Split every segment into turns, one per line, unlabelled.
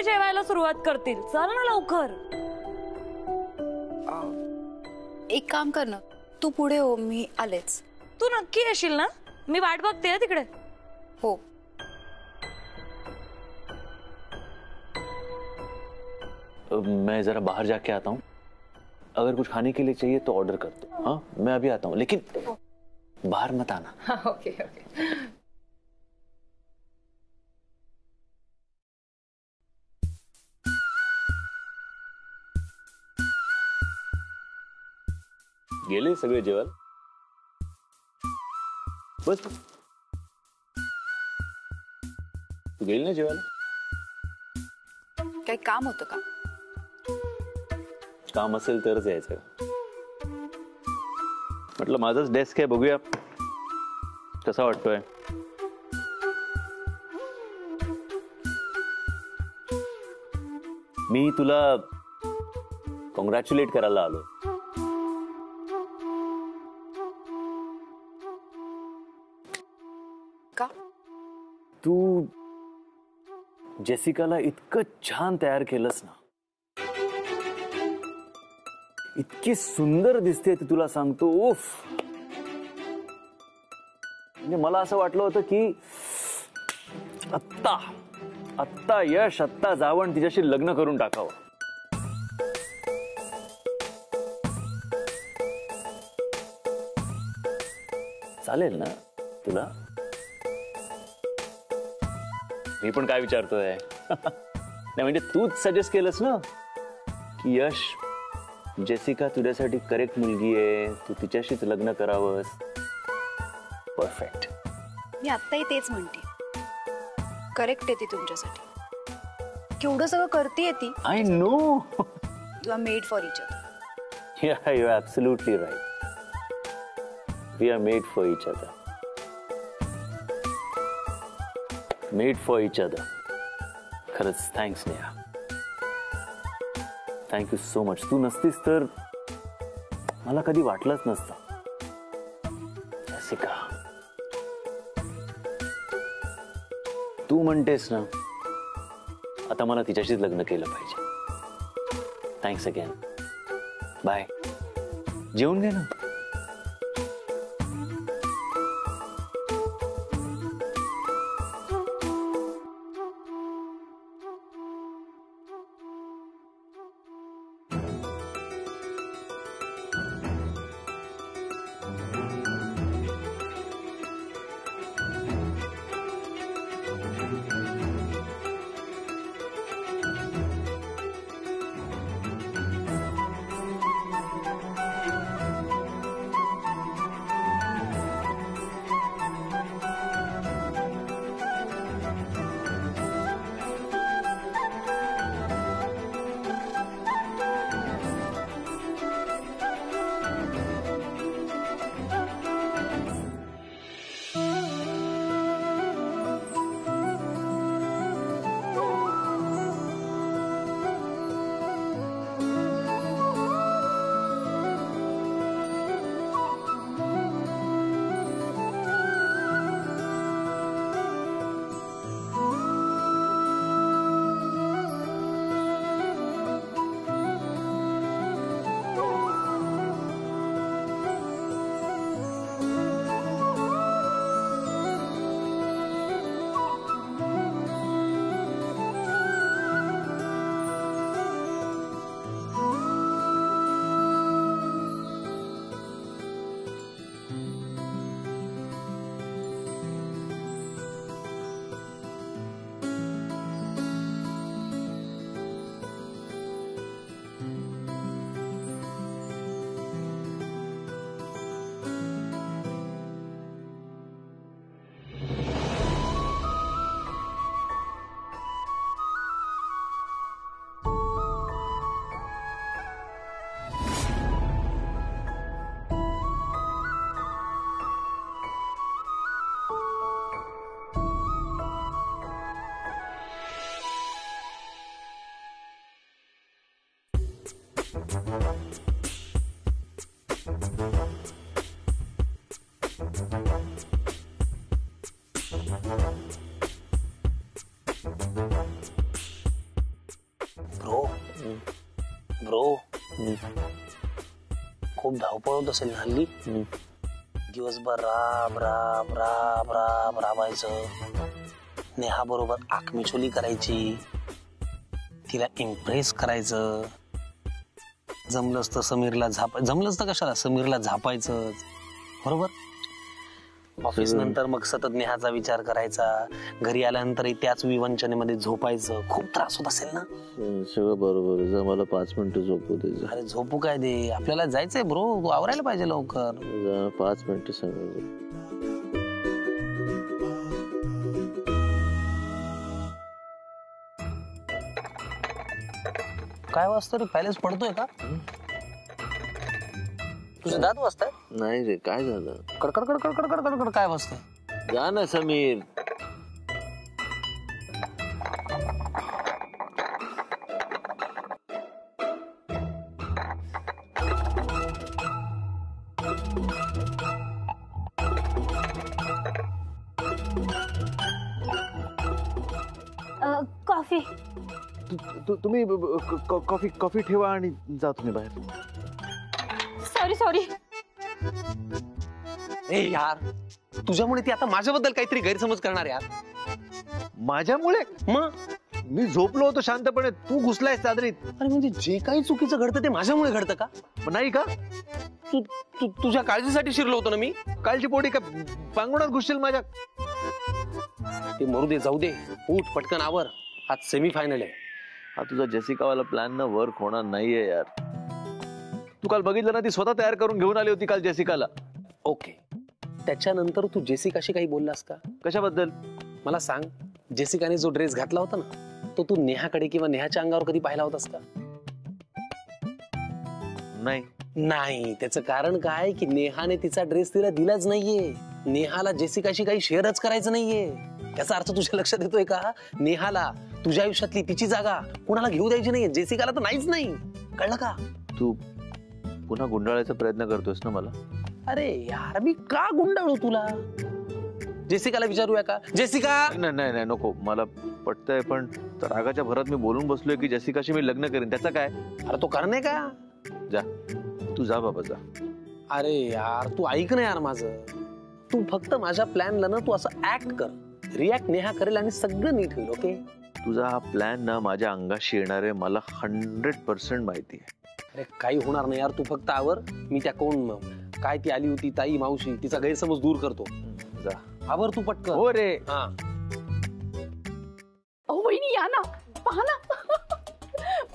सगळे जेवायला सुरुवात करतील. चल ना लवकर.
एक काम कर ना. तू पुढे हो मी आलेच.
तू नक्की येशील ना? मी वाट बघते हं तिकडे.
हो.
मैं जरा बाहर जाके आता हूँ. अगर कुछ खाने के लिए चाहिए तो ऑर्डर कर दो. हाँ मैं अभी आता हूँ. लेकिन बाहर मत आना.
Okay okay.
गेले सगळे बस बस. तू गेली ना जेवायला?
काही काम होतं का?
काम असेल तरच यायचं. म्हटलं माझंच डेस्क आहे बघूया. कसा वाटतोय? मी तुला कॉंग्रॅच्युलेट करायला आलो तू जेसिकाला इतकं छान तयार केलंस ना. इतकी सुंदर दिसते ती तुला सांगतो. उफ. म्हणजे मला असं वाटलं होतं की आत्ता आत्ता यश आत्ता जावण तिच्याशी लग्न करून टाकावं. चालेल ना तुला? मी पण काय विचारतोय? नाही म्हणजे तूच सजेस्ट केलंस ना? की यश जेसिका तुझ्यासाठी करेक्ट मुलगी आहे तू तिच्याशीच लग्न करावंस. परफेक्ट
मी आत्ताही तेच म्हणते. करेक्ट आहे ती तुमच्यासाठी. केवढं सगळं करते ती.
I know
you are made for each other
Yeah, you're absolutely right. We are made for each other. Made for each other खरंच thanks Neha. Thank you so much तू नसतीस तर मला कधी वाटलंच नसतं. का तू म्हणतेस ना आता मला तिच्याशीच लग्न केलं पाहिजे. थँक्स अगेन बाय जेवून घे ना.
खूप धावपळ होत असेल ना हल्ली दिवसभर राब राब राब राब राबायचं नेहा बरोबर आखमिछोली करायची. तिला इम्प्रेस करायचं. जमलंच तर समीरला झाप जमलंच तर कशाला? समीरला झापायचं. बरोबर? ऑफिस नंतर मग सतत नेहाचा विचार करायचा. घरी आल्यानंतरही त्याच विवंचनेमध्ये झोपायचं. खूप त्रास होत असेल ना?
सगळं बरोबर मला पाच मिनिटं झोपू दे.
अरे झोपू काय दे? आपल्याला जायचंय ब्रो आवरायला पाहिजे लवकर.
पाच मिनिटं सांगा
काय वाजतं रे पॅलेस पडतोय का? तुझे दात वाजताय?
नाही रे काय झालं?
कडकड कडकड कडकड कडकड काय वाजतंय?
जा ना समीर.
कॉफी.
तु- तुम्ही ब- ब- क- क- कॉफी कॉफी ठेवा आणि जा तुम्ही बाहेर.
सॉरी सॉरी
ए यार, तुझ्यामुळे ती आता माझ्याबद्दल काहीतरी गैरसमज करणार यार.
माझ्यामुळे?
मग?
मी झोपलो होतो शांतपणे, तू घुसलाय चादरीत.
अरे म्हणजे जे काही चुकीचं घडतं ते माझ्यामुळे घडतं का?
नाही का?
तू तू, तुझ्या काळजीसाठी शिरलो होतो ना मी.
कालची पोटी का पांगुणात घुसशील माझ्या?
ते मरू दे, जाऊ दे. उठ, पटकन आवर. आज सेमी फायनल आहे.
हा तुझा जेसिकावाला प्लॅन ना वर्क होणार नाहीये यार.
तू काल बघितलं ना ती स्वतः तयार करून घेऊन आली होती काल जेसिकाला.
ओके. त्याच्यानंतर तू जेसिकाशी काही बोललास का?
कशाबद्दल?
मला सांग जेसिकाने जो ड्रेस घातला होता ना तो तू नेहाकडे किंवा नेहाच्या अंगावर कधी पाहिला होतास का?
नाही.
नाही. त्याचं कारण काय की नेहाने तिचा ड्रेस तिला दिलाच नाहीये. नेहाला जेसिकाशी काही शेअरच करायचं नाहीये. याचा अर्थ तुझ्या लक्षात येतोय का? नेहाला तुझ्या आयुष्यातली तिची जागा कोणाला घेऊ द्यायची नाहीये? जेसिकाला तर नाहीच नाही. कळलं का?
तू पुन्हा गुंडाळायचा प्रयत्न करतोस ना मला?
अरे यार मी का गुंडाळू तुला? जेसिकाला विचारूया का? जेसिका!
नाही नाही नाही नको. मला पटतंय पण रागाच्या भरात मी बोलून बसलोय की जेसिकाशी मी लग्न करीन. त्याचं काय?
अरे तो करणे का?
जा. तू जा बाबा जा.
अरे यार तू ऐक ना यार माझं. तू फक्त माझ्या प्लॅनला ना तू असं ऍक्ट कर. रिॲक्ट नेहा करेल आणि सगळं नीट होईल ओके
तुझा हा प्लॅन ना माझ्या अंगाशी येणार आहे मला हंड्रेड पर्सेंट माहिती आहे.
अरे काही होणार नाही यार तू फक्त आवर मी त्या कोण काय ती आली होती ताई मावशी तिचा गैरसमज दूर करतो.
जा.
आवर तू पटकन.
हो रे.
हा.
अहो वहिनी या ना. पहा ना.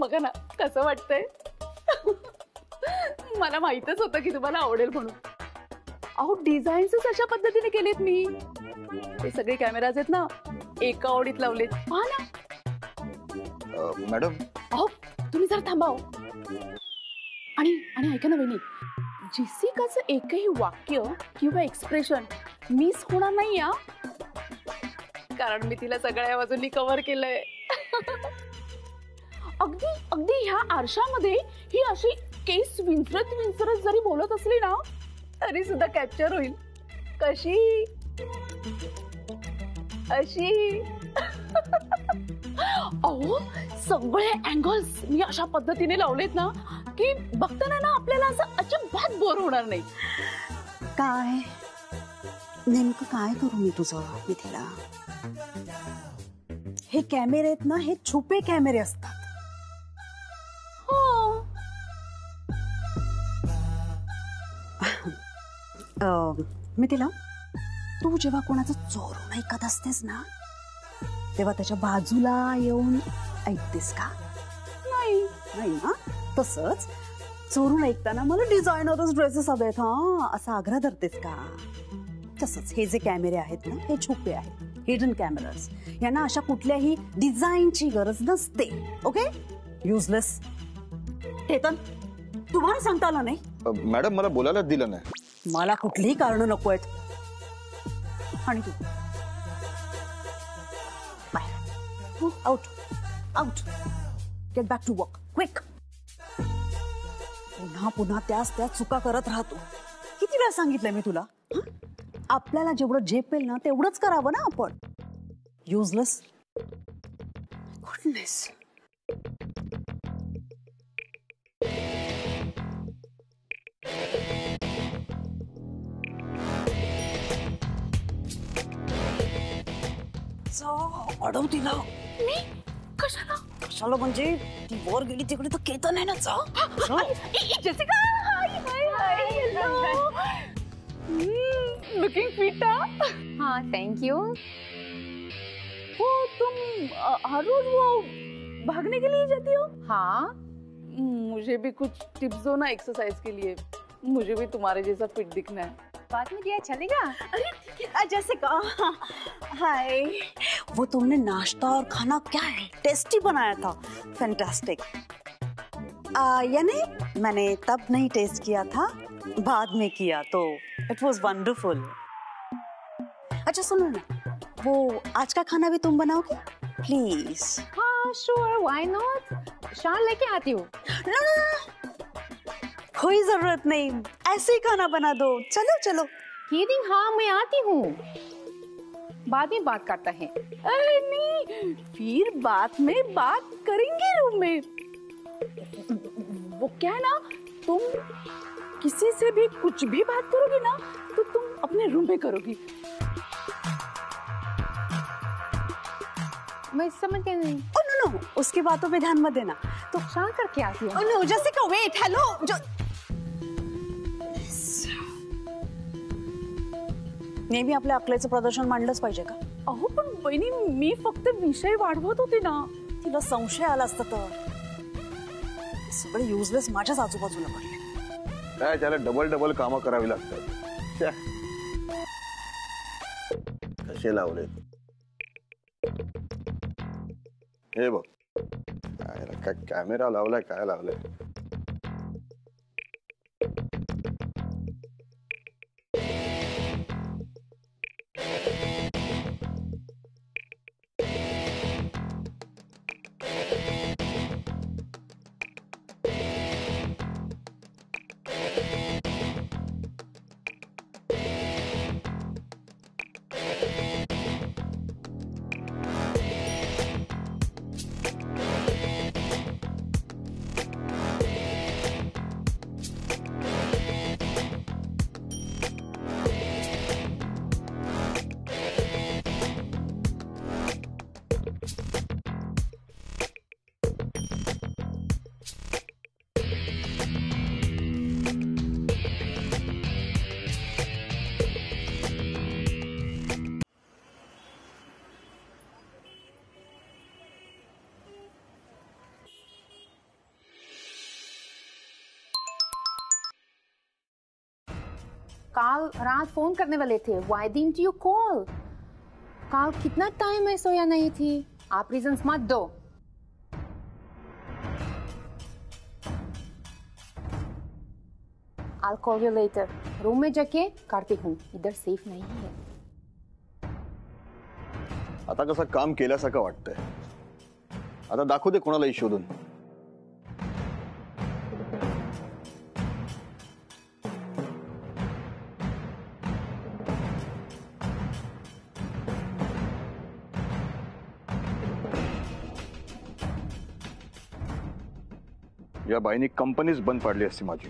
बघा ना कसं वाटतंय. मला माहितच होतं की तुम्हाला आवडेल म्हणून. अहो डिझाईन्सच अशा पद्धतीने केलेत मी. ते सगळे कॅमेराज आहेत ना. एका ओढीत लावलेत. पहा ना.
मॅडम?
अहो तुम्ही जरा थांबा हो. आणि आणि ऐका ना वहिनी जिसिकाचं एकही वाक्य किंवा एक्सप्रेशन मिस होणार नाही या कारण मी तिला सगळ्या बाजूंनी कव्हर केलंय. अगदी अगदी ह्या आरशामध्ये ही अशी केस विंचरत विंचरत जरी बोलत असली ना तरी सुद्धा कॅप्चर होईल. कशी? अशी? अहो सगळे अँगल्स मी अशा पद्धतीने लावलेत ना की बघताना ना आपल्याला असं अजिबात बोर होणार नाही.
काय? नेमकं काय करू मी तुझं मिथिला? हे कॅमेरे आहेत ना हे छुपे कॅमेरे असतात.
हो.
अं, मिथिला तू जेव्हा कोणाचं चोरून ऐकत असतेस ना तेव्हा त्याच्या बाजूला येऊन ऐकतेस का?
नाही.
नाही ना? तसंच चोरून ऐकताना मला डिझायनरच ड्रेसेस हवेत हा असा आग्रह धरतेस का? तसंच हे जे कॅमेरे आहेत ना हे छुपे आहेत. हिडन कॅमेराज यांना अशा कुठल्याही डिझाईनची गरज नसते. ओके युजलेस केतन तुम्हाला सांगता आलं नाही?
मॅडम मला बोलायला दिलं नाही.
मला कुठलीही कारण नको आहेत. आणि तू? Out out get back to work quick पुन्हा पुन्हा त्याच त्या चुका करत राहतो. किती वेळा सांगितलंय मी तुला? आपल्याला जेवढं झेपेल ना तेवढंच करावं ना आपण. युजलेस गुडनेस अडवती ना
मी? कशाला?
कशाला म्हणजे? ती वर गेली तिकडे तर केतन आहे ना जा.
लुकिंग फिट हाँ थैंक यू वो तुम अ, हर रोज वो भागने के लिए जाती हो? हाँ. मुझे भी कुछ टिप्स दो ना एक्सरसाइज के लिए. मुझे भी तुम्हारे जैसा फिट दिखना है. बाद में दिया चलेगा?
अ, जैसिका हाय। वो तुमने नाश्ता और खाना क्या है टेस्टी बनाया था। फैंटास्टिक यानी मैंने तब नहीं टेस्ट किया था बाद में किया तो। इट वाज वंडरफुल अच्छा सुनो ना वो आज का खाना भी तुम बनाओगे? प्लीज़
हाँ श्योर व्हाई नॉट शान लेके आती हूँ।
कोई ज़रूरत नहीं। ऐसे ही खाना बना दो। चलो चलो।
कीदिंग हाँ मैं आती हूँ। बाद में बात करता है। अरे नहीं फिर बाद में बात करेंगे रूम में। वो क्या है ना तुम किसी से भी कुछ भी बात करोगी ना तो तुम अपने रूम में करोगी। मैं समझ गई नहीं।
ओ नो नो उसकी बातों पे ध्यान मत देना।
तो शान करके आती
ओ
हूँ
नो जैसिका वेट हेलो जो नेहमी आपल्या अकलेचं प्रदर्शन मांडलंच पाहिजे का?
अहो पण बहिणी मी फक्त विषय वाढवत होते ना.
तिला संशय आला असता तर. सगळे युजलेस माझ्याच आजूबाजूला पडले.
काय त्याला डबल डबल कामं करावी लागतात. कसे लावले? हे बघ. काय कॅमेरा लावलाय काय लावलाय?
काल रात फ़ोन करने वाले थे। वाई डिडंट यू कॉल काल, कितना टाइम मैं सोया नहीं थी? आप रीजंस मत दो। I'll. रूम में जाके करती हूँ। इधर सेफ़ नहीं है।
आता कसं काम केल्यासारखं वाटतंय। आता दाखवू दे कोणालाही शोधून। या बाईनी कंपनीच बंद पाडली असती माझी.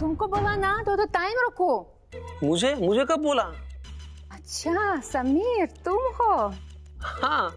तुमको बोला ना तो तो टाइम रखो।
मुझे? मुझे कब बोला?
अच्छा समीर तुम हो।
हाँ।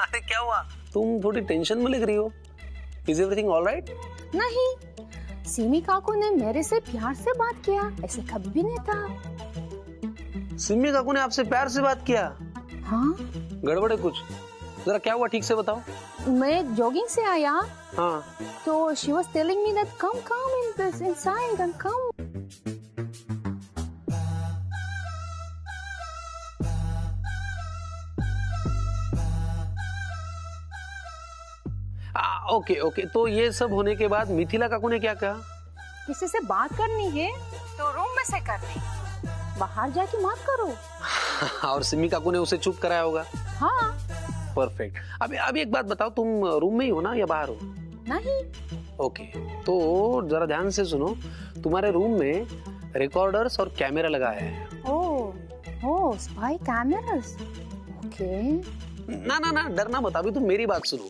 अरे क्या हुआ? तुम थोड़ी टेंशन में लग रही हो। इज़ एवरीथिंग ऑल राइट
नहीं। सिमी काकू ने मेरे से प्यार से बात किया ऐसे कभी भी नहीं था।
सिमी काकू ने आपसे प्यार से बात किया?
हाँ।
गड़बड़े कुछ? जरा क्या हुआ ठीक से बताओ।
मैं जॉगिंग से आया।
हाँ।
तो she was telling me that come come in this inside and come
okay okay. तो ये सब होने के बाद मिथिला काकू ने क्या कहा?
किसी से बात करनी है तो रूम में से करनी। बाहर जाके मत करो।
और सिमी काकू ने उसे चुप कराया होगा।
हाँ।
परफेक्ट। अभी अभी एक बात बताओ तुम रूम में ही हो ना या बाहर हो?
नहीं।
ओके तो जरा ध्यान से सुनो। तुम्हारे रूम में रिकॉर्डर्स और कैमरा लगा है।
Oh oh spy cameras okay.
ना ना ना डरना मत अभी तुम मेरी बात सुनो।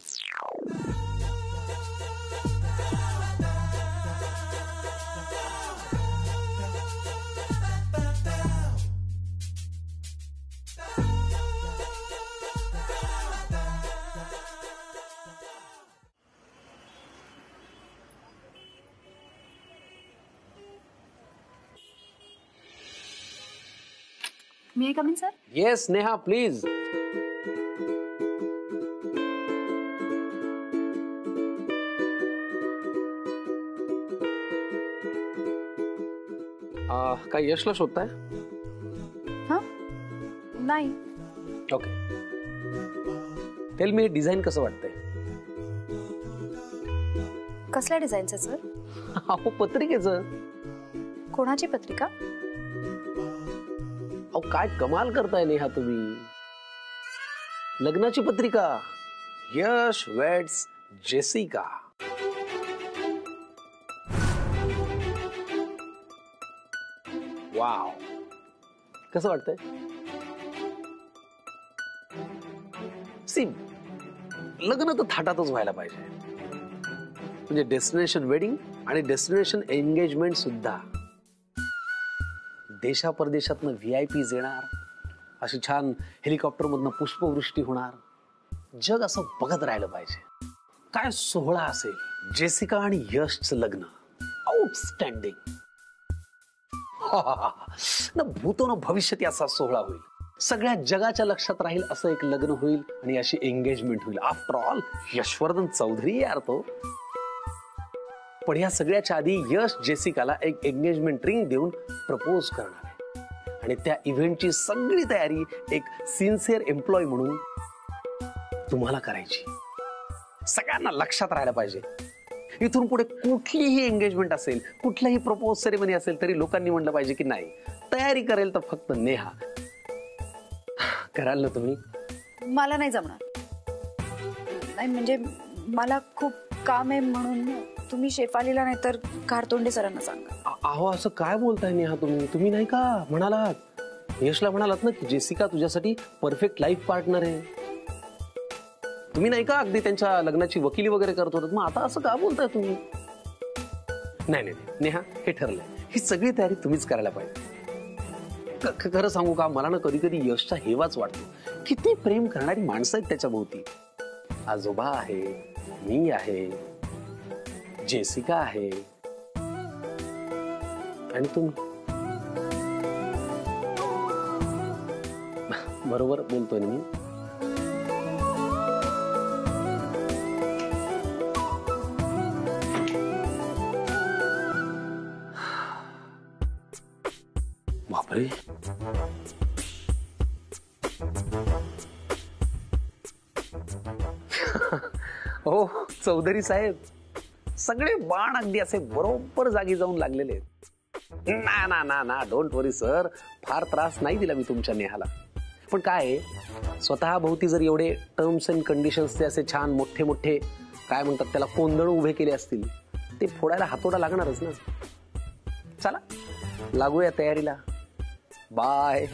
मी come in sir
yes Neha please काय यशला शोधताय?
नाही.
ओके टेल मी डिझाईन कसं वाटतंय?
कसल्या डिझाईनचं सर
अहो पत्रिकेचं.
कोणाची पत्रिका?
काय कमाल करताय नेहा तुम्ही. लग्नाची पत्रिका यश वेड्स जेसिका. वाव. कसं वाटतंय? सी लग्न तर थाटातच व्हायला पाहिजे. म्हणजे डेस्टिनेशन वेडिंग आणि डेस्टिनेशन एंगेजमेंट सुद्धा. देशा परदेशातनं व्ही आय पीज येणार अशी छान हेलिकॉप्टर मधनं पुष्पवृष्टी होणार. जग असं बघत राहिलं पाहिजे. काय सोहळा असेल जेसिका आणि यशचं लग्न. आउटस्टँडिंग ना भूतो ना भविष्यात असा सोहळा होईल. सगळ्या जगाच्या लक्षात राहील असं एक लग्न होईल आणि अशी एंगेजमेंट होईल. आफ्टर ऑल यशवर्धन चौधरी यार तो. पण या सगळ्याच्या आधी यश जेसिकाला एक एंगेजमेंट रिंग देऊन प्रपोज करणार आहे. आणि त्या इव्हेंटची सगळी तयारी एक सिन्सिअर एम्प्लॉय म्हणून तुम्हाला करायची. सगळ्यांना लक्षात राहायला पाहिजे. इथून पुढे कुठलीही एंगेजमेंट असेल कुठलाही प्रपोज सेरेमनी असेल तरी लोकांनी म्हणलं पाहिजे की नाही. तयारी करेल तर फक्त नेहा. कराल ना तुम्ही?
मला नाही जमणार. नाही म्हणजे मला खूप काम आहे म्हणून तुम्ही शेफालीला नाही तर कारतोंडे सरांना सांगा.
अहो असं काय बोलताय नेहा तुम्ही? तुम्ही नाही का म्हणालात? यशला म्हणालात ना की जेसिका तुझ्यासाठी परफेक्ट लाईफ पार्टनर आहे. तुम्ही नाही का अगदी त्यांच्या लग्नाची वकिली वगैरे करत होतात? मग आता असं का बोलताय तुम्ही? नाही नाही नाही. नेहा हे ठरलंय. ही सगळी तयारी तुम्हीच करायला पाहिजे. ख- ख- खरं सांगू का? मला ना कधी कधी यशचा हेवाच वाटतो. किती प्रेम करणारी माणसं आहेत त्याच्या भोवती आजोबा आहे मी आहे जेसिका आहे. आणि तुम्ही बरोबर बोलतोय ना मी. बापरे. हो चौधरी साहेब. सगळे बाण अगदी असे बरोबर जागी जाऊन लागलेले आहेत. ना ना ना ना डोंट वरी सर फार त्रास नाही दिला मी तुमच्या नेहाला. पण काय आहे, स्वतः भोवती जर एवढे टर्म्स अँड कंडिशन्सचे असे छान मोठे मोठे काय म्हणतात त्याला कोंदळ उभे केले असतील ते फोडायला हातोडा लागणारच ना. चला लागूया तयारीला. बाय